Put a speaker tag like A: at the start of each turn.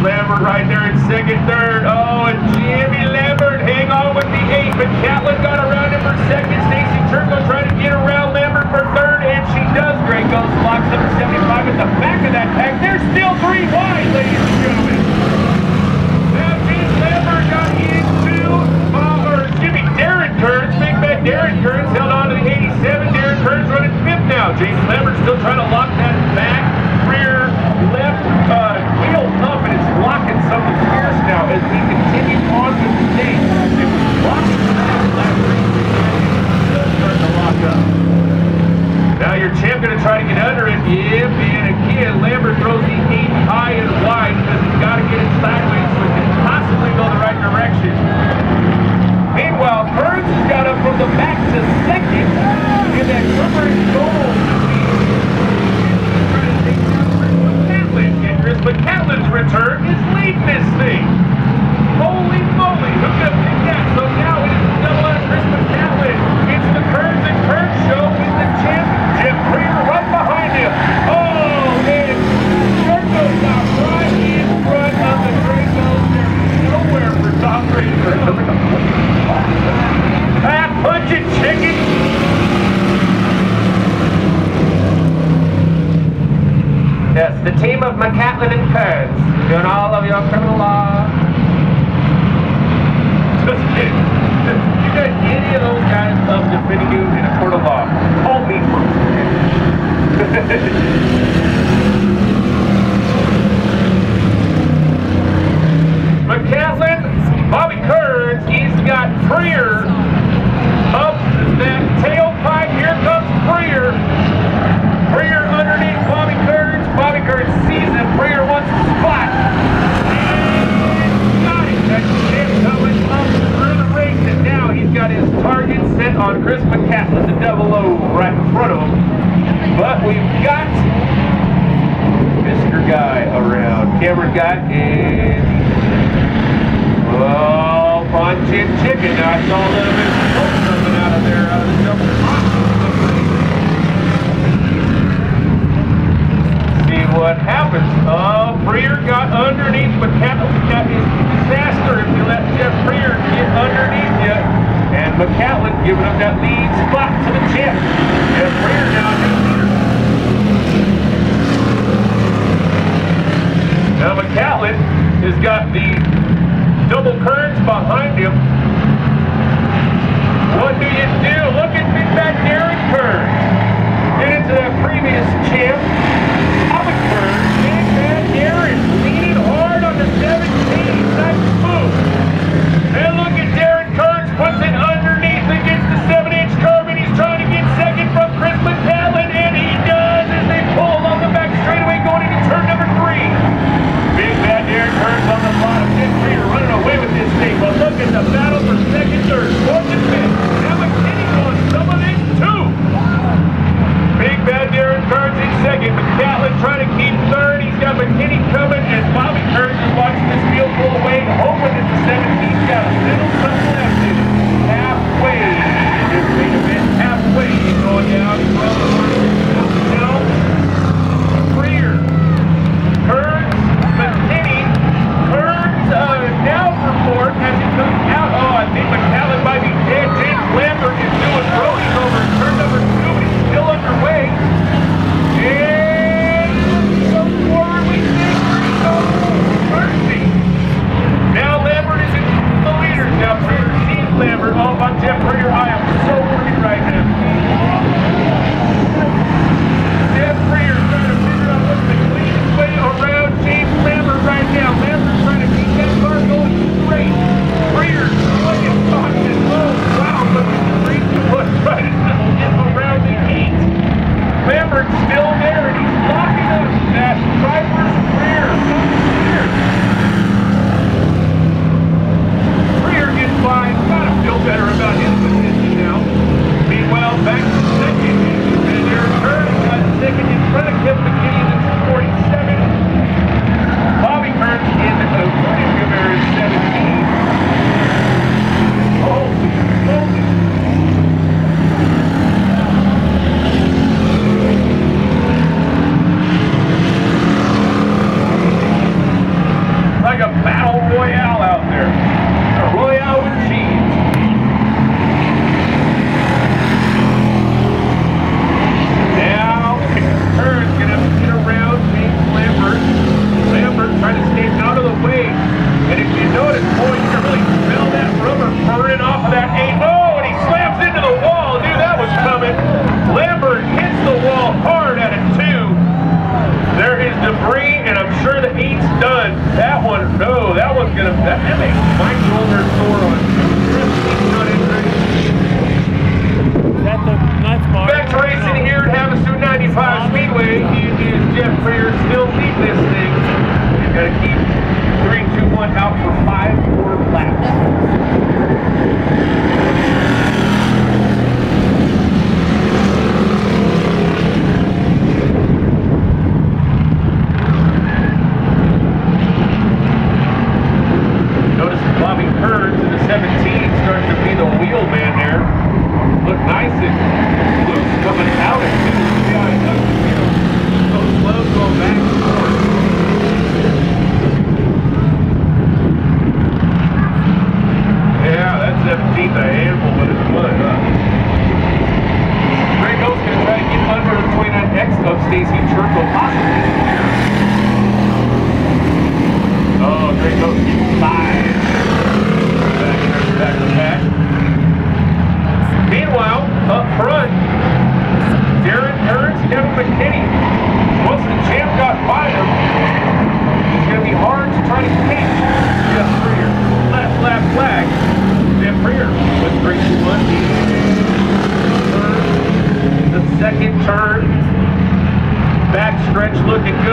A: Lambert right there in second, third. Oh, and Jimmy Lambert hang on with the eight, but Catlin got around him for second. Stacy Turco trying to get around Lambert for third, and she does. Great goes locks number 75 at the back of that pack. There's still three wide, ladies and gentlemen. James Lambert got into, uh, or Darren Kearns. Big man Darren Kearns held on to the 87. Darren Kearns running fifth now. James Lambert still trying to lock that back rear left uh, wheel up, and it's blocking some of the gears now as we continue on with the chase. It was blocking the last race. It's starting to lock up. Now your champ going to try to get under it. Yep, and again, Lambert throws the eight high and wide because he's got to get it sideways so it can possibly go the right direction. Meanwhile, Burns has got up from the back to second in that rubber and gold. Trying to take down Chris McCatlin. And Chris McCatlin's return is leading this thing. Holy moly, who could have picked that? So now it is the double out of Chris McCatlin. It's the Kearns and Kearns show with the champ, Jim Freer, right behind him. Oh, and Turco got right in front of the Dracos. There's nowhere for Tom Brady. Ah, punch it, chicken!
B: Yes, the team of McCatlin and Kearns doing all of your criminal law.
A: Just kidding. You got any of those guys up defending you in a court of law? Call me McCatlin, Bobby Kearns, he's got Freer up that tailpipe. Here comes Freer. Freer underneath Bobby Kearns. Bobby Kearns sees him. Freer wants to spot. And got it. That's Jim coming up through the race. And now he's got his target set on Chris McCatlin, the double O right in front of him. But we've got Mr. Guy around. Cameron Guy and Oh, punch in chicken. I saw a little bit of coming out of there. Out of the double See what happens. Oh, Freer got underneath, McCatlin got his disaster if you let Jeff Freer get underneath you. And McCatlin giving up that lead spot to the chip. Jeff Freer now. Now McCatlin has got the double currents behind him. What do you do? discovered any cover. Still there and he's blocking us. That's driver's rear. Gets by. Better about his position now. Meanwhile, back to second. And there's Turner second in front of Kip McKinney.